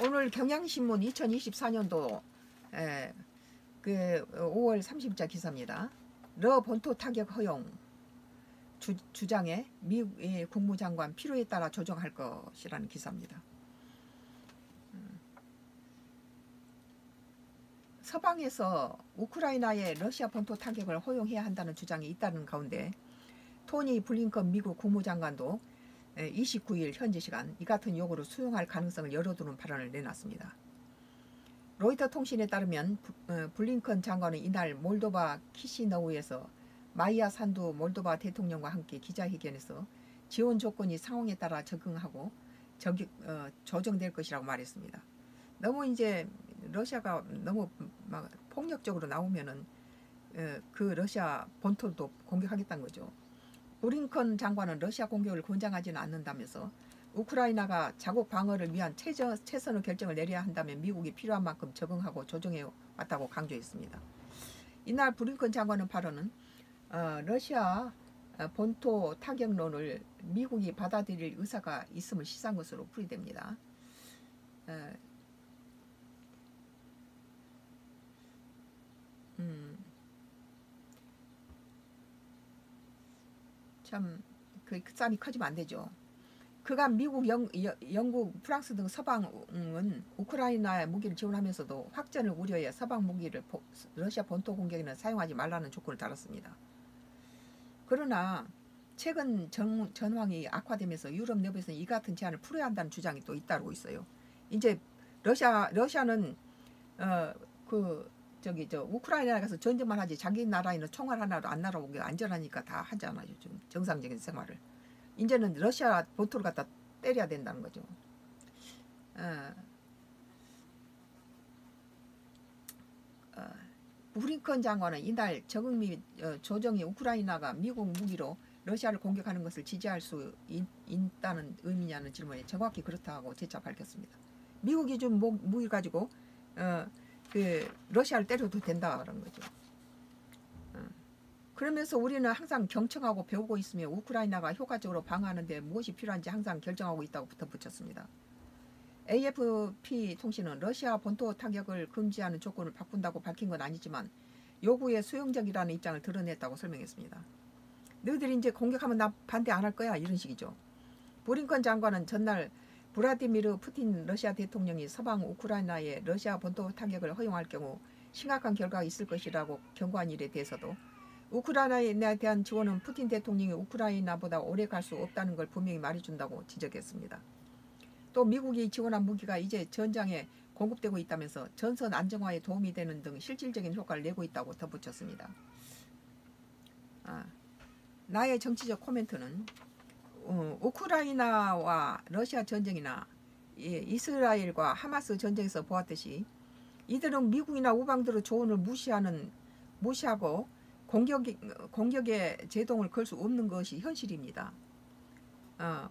오늘 경향신문 2024년도 에, 그 5월 30자 기사입니다. 러 본토 타격 허용 주, 주장에 미 예, 국무장관 필요에 따라 조정할 것이라는 기사입니다. 음. 서방에서 우크라이나의 러시아 본토 타격을 허용해야 한다는 주장이 있다는 가운데 토니 블링컨 미국 국무장관도 29일 현지 시간 이 같은 요구를 수용할 가능성을 열어두는 발언을 내놨습니다. 로이터 통신에 따르면 어, 블링컨 장관은 이날 몰도바 키시너우에서 마이야 산두 몰도바 대통령과 함께 기자회견에서 지원 조건이 상황에 따라 적응하고 적용, 어, 조정될 것이라고 말했습니다. 너무 이제 러시아가 너무 막 폭력적으로 나오면은 어, 그 러시아 본토도 공격하겠다는 거죠. 브링컨 장관은 러시아 공격을 권장하지는 않는다면서 우크라이나가 자국 방어를 위한 최저, 최선의 결정을 내려야 한다면 미국이 필요한 만큼 적응하고 조정해 왔다고 강조했습니다. 이날 브링컨 장관은 발언은 어, 러시아 어, 본토 타격론을 미국이 받아들일 의사가 있음을 시사한 것으로 풀이됩니다. 어, 음, 참그 싸움이 커지면 안 되죠. 그간 미국, 영, 영국, 프랑스 등 서방은 우크라이나에 무기를 지원하면서도 확전을 우려해 서방 무기를 러시아 본토 공격에는 사용하지 말라는 조건을 달았습니다. 그러나 최근 전, 전황이 악화되면서 유럽 내부에서는 이 같은 제안을 풀어야 한다는 주장이 또 잇따르고 있어요. 이제 러시아 러시아는 어 그 저기 저 우크라이나에 가서 전쟁만 하지 자기 나라에는 총알 하나도 안 날아오게 안전하니까 다 하잖아요. 좀 정상적인 생활을. 이제는 러시아 보트를 갖다 때려야 된다는 거죠. 어, 어, 브링컨 장관은 이날 적응 및 어, 조정이 우크라이나가 미국 무기로 러시아를 공격하는 것을 지지할 수 있, 다는 의미냐는 질문에 정확히 그렇다고 재차 밝혔습니다. 미국이 준 무기 가지고 어, 그 러시아를 때려도 된다는 거죠. 어. 그러면서 우리는 항상 경청하고 배우고 있으며 우크라이나가 효과적으로 방어하는데 무엇이 필요한지 항상 결정하고 있다고 붙여붙였습니다. AFP 통신은 러시아 본토 타격을 금지하는 조건을 바꾼다고 밝힌 건 아니지만 요구에 수용적이라는 입장을 드러냈다고 설명했습니다. 너희들이 이제 공격하면 나 반대 안 할 거야 이런 식이죠. 브링컨 장관은 전날 브라디미르 푸틴 러시아 대통령이 서방 우크라이나에 러시아 본토 타격을 허용할 경우 심각한 결과가 있을 것이라고 경고한 일에 대해서도 우크라이나에 대한 지원은 푸틴 대통령이 우크라이나보다 오래 갈 수 없다는 걸 분명히 말해준다고 지적했습니다. 또 미국이 지원한 무기가 이제 전장에 공급되고 있다면서 전선 안정화에 도움이 되는 등 실질적인 효과를 내고 있다고 덧붙였습니다. 아, 나의 정치적 코멘트는 어, 우크라이나와 러시아 전쟁이나 예, 이스라엘과 하마스 전쟁에서 보았듯이 이들은 미국이나 우방들의 조언을 무시하는 무시하고 공격 공격에 제동을 걸 수 없는 것이 현실입니다. 어,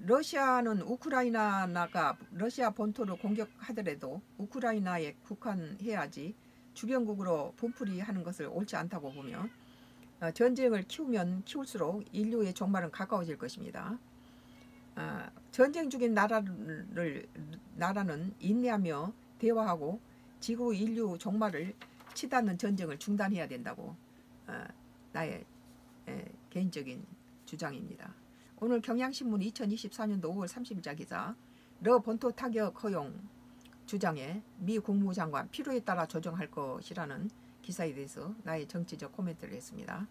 러시아는 우크라이나가 러시아 본토를 공격하더라도 우크라이나에 국한해야지 주변국으로 분풀이 하는 것을 옳지 않다고 어, 전쟁을 키우면 키울수록 인류의 종말은 가까워질 것입니다. 어, 전쟁 중인 나라를 나라는 인내하며 대화하고 지구 인류 종말을 치닫는 전쟁을 중단해야 된다고 어, 나의 개인적인 주장입니다. 오늘 경향신문 2024년도 5월 30일자 기사 러 본토 타격 허용 주장에 미 국무장관 필요에 따라 조정할 것이라는 기사에 대해서 나의 정치적 코멘트를 했습니다.